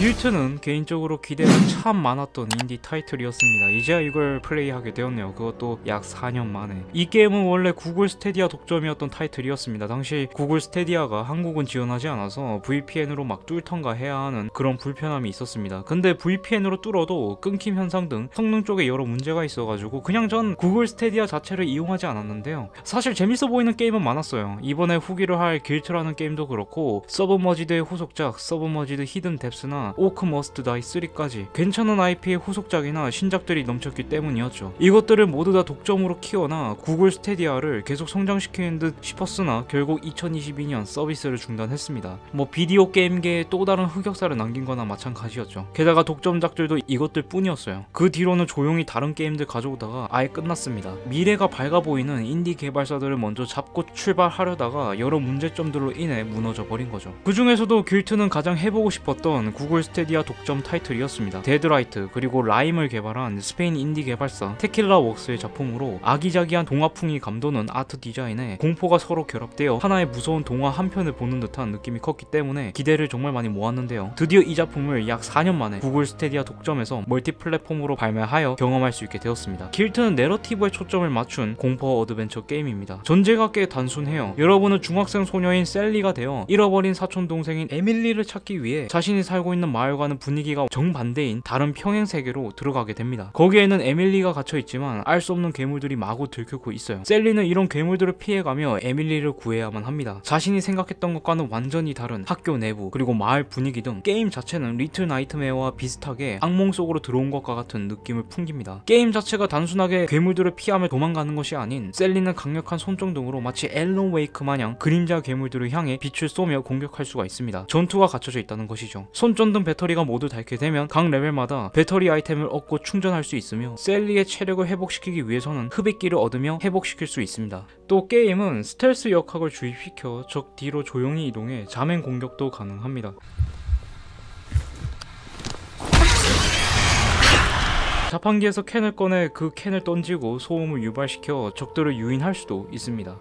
길트는 개인적으로 기대가 참 많았던 인디 타이틀이었습니다. 이제야 이걸 플레이하게 되었네요. 그것도 약 4년 만에. 이 게임은 원래 구글 스테디아 독점이었던 타이틀이었습니다. 당시 구글 스테디아가 한국은 지원하지 않아서 VPN으로 막 뚫던가 해야 하는 그런 불편함이 있었습니다. 근데 VPN으로 뚫어도 끊김 현상 등 성능 쪽에 여러 문제가 있어가지고 그냥 전 구글 스테디아 자체를 이용하지 않았는데요. 사실 재밌어 보이는 게임은 많았어요. 이번에 후기를 할 길트라는 게임도 그렇고 서브머지드의 후속작 서브머지드 히든 뎁스나 오크 머스트 다이 3까지 괜찮은 IP의 후속작이나 신작들이 넘쳤기 때문이었죠. 이것들을 모두 다 독점으로 키워나 구글 스테디아를 계속 성장시키는 듯 싶었으나 결국 2022년 서비스를 중단했습니다. 뭐 비디오 게임계에 또 다른 흑역사를 남긴 거나 마찬가지였죠. 게다가 독점작들도 이것들 뿐이었어요. 그 뒤로는 조용히 다른 게임들 가져오다가 아예 끝났습니다. 미래가 밝아 보이는 인디 개발사들을 먼저 잡고 출발하려다가 여러 문제점들로 인해 무너져 버린 거죠. 그 중에서도 길트는 가장 해보고 싶었던 구글 스테디아 독점 타이틀이었습니다. 데드라이트 그리고 라임을 개발한 스페인 인디 개발사 테킬라 웍스의 작품으로 아기자기한 동화풍이 감도는 아트 디자인에 공포가 서로 결합되어 하나의 무서운 동화 한 편을 보는 듯한 느낌이 컸기 때문에 기대를 정말 많이 모았는데요. 드디어 이 작품을 약 4년 만에 구글 스테디아 독점에서 멀티 플랫폼으로 발매하여 경험할 수 있게 되었습니다. 길트는 내러티브에 초점을 맞춘 공포 어드벤처 게임입니다. 전제가 꽤 단순해요. 여러분은 중학생 소녀인 셀리가 되어 잃어버린 사촌 동생인 에밀리를 찾기 위해 자신이 살고 있는 마을과는 분위기가 정반대인 다른 평행 세계로 들어가게 됩니다. 거기에는 에밀리가 갇혀 있지만 알 수 없는 괴물들이 마구 들끓고 있어요. 셀리는 이런 괴물들을 피해가며 에밀리를 구해야만 합니다. 자신이 생각했던 것과는 완전히 다른 학교 내부 그리고 마을 분위기 등 게임 자체는 리틀 나이트메어와 비슷하게 악몽 속으로 들어온 것과 같은 느낌을 풍깁니다. 게임 자체가 단순하게 괴물들을 피하며 도망가는 것이 아닌 셀리는 강력한 손전등으로 마치 앨런 웨이크 마냥 그림자 괴물들을 향해 빛을 쏘며 공격할 수가 있습니다. 전투가 갖춰져 있다는 것이죠. 손전등 배터리가 모두 닳게 되면 각 레벨마다 배터리 아이템을 얻고 충전할 수 있으며 셀리의 체력을 회복시키기 위해서는 흡입기를 얻으며 회복시킬 수 있습니다. 또 게임은 스텔스 역학을 주입시켜 적 뒤로 조용히 이동해 자맹 공격도 가능합니다. 자판기에서 캔을 꺼내 그 캔을 던지고 소음을 유발시켜 적들을 유인할 수도 있습니다.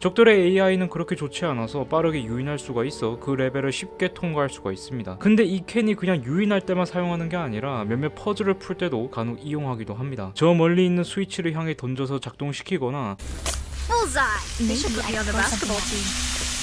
적들의 AI는 그렇게 좋지 않아서 빠르게 유인할 수가 있어 그 레벨을 쉽게 통과할 수가 있습니다. 근데 이 캔이 그냥 유인할 때만 사용하는 게 아니라 몇몇 퍼즐을 풀 때도 간혹 이용하기도 합니다. 저 멀리 있는 스위치를 향해 던져서 작동시키거나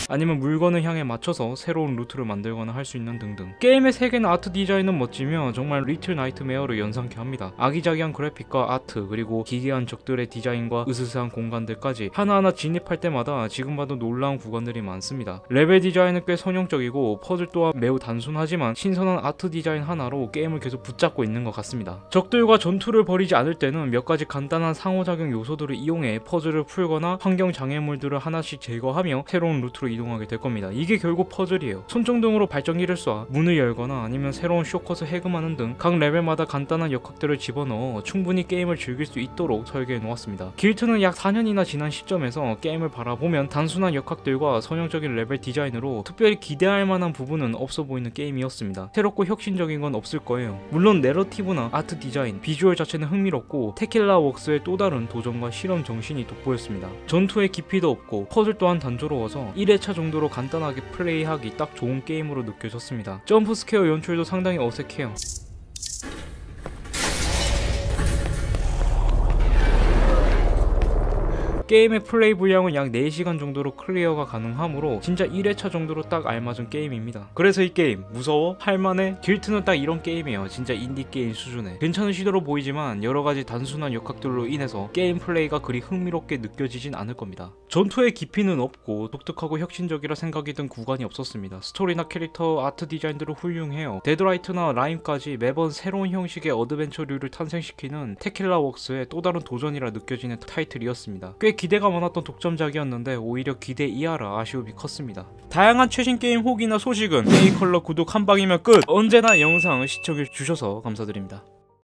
아니면 물건을 향해 맞춰서 새로운 루트를 만들거나 할 수 있는 등등. 게임의 세계는 아트 디자인은 멋지며 정말 리틀 나이트메어를 연상케 합니다. 아기자기한 그래픽과 아트 그리고 기괴한 적들의 디자인과 으스스한 공간들까지 하나하나 진입할 때마다 지금 봐도 놀라운 구간들이 많습니다. 레벨 디자인은 꽤 선형적이고 퍼즐 또한 매우 단순하지만 신선한 아트 디자인 하나로 게임을 계속 붙잡고 있는 것 같습니다. 적들과 전투를 벌이지 않을 때는 몇 가지 간단한 상호작용 요소들을 이용해 퍼즐을 풀거나 환경 장애물들을 하나씩 제거하며 새로운 루트로 이동하게 될 겁니다. 이게 결국 퍼즐이에요. 손전등으로 발전기를 쏴 문을 열거나 아니면 새로운 쇼컷을 해금하는 등 각 레벨마다 간단한 역학들을 집어넣어 충분히 게임을 즐길 수 있도록 설계해 놓았습니다. 길트는 약 4년이나 지난 시점에서 게임을 바라보면 단순한 역학들과 선형적인 레벨 디자인으로 특별히 기대할 만한 부분은 없어 보이는 게임이었습니다. 새롭고 혁신적인 건 없을 거예요. 물론 내러티브나 아트 디자인, 비주얼 자체는 흥미롭고 테킬라 웍스의 또 다른 도전과 실험 정신이 돋보였습니다. 전투의 깊이도 없고 퍼즐 또한 단조로워서 1회 차 정도로 간단하게 플레이하기 딱 좋은 게임으로 느껴졌습니다. jump scare 연출도 상당히 어색해요. 게임의 플레이 분량은 약 4시간 정도로 클리어가 가능하므로 진짜 1회차 정도로 딱 알맞은 게임입니다. 그래서 이 게임 무서워? 할만해? 길트는 딱 이런 게임이에요. 진짜 인디 게임 수준에. 괜찮은 시도로 보이지만 여러가지 단순한 역학들로 인해서 게임 플레이가 그리 흥미롭게 느껴지진 않을 겁니다. 전투의 깊이는 없고 독특하고 혁신적이라 생각이 든 구간이 없었습니다. 스토리나 캐릭터, 아트 디자인들은 훌륭해요. 데드라이트나 라임까지 매번 새로운 형식의 어드벤처류를 탄생시키는 테킬라 웍스의 또 다른 도전이라 느껴지는 타이틀이었습니다. 꽤 기대가 많았던 독점작이었는데 오히려 기대 이하라 아쉬움이 컸습니다. 다양한 최신 게임 혹이나 소식은 게이컬러 구독 한 방이면 끝! 언제나 영상을 시청해 주셔서 감사드립니다.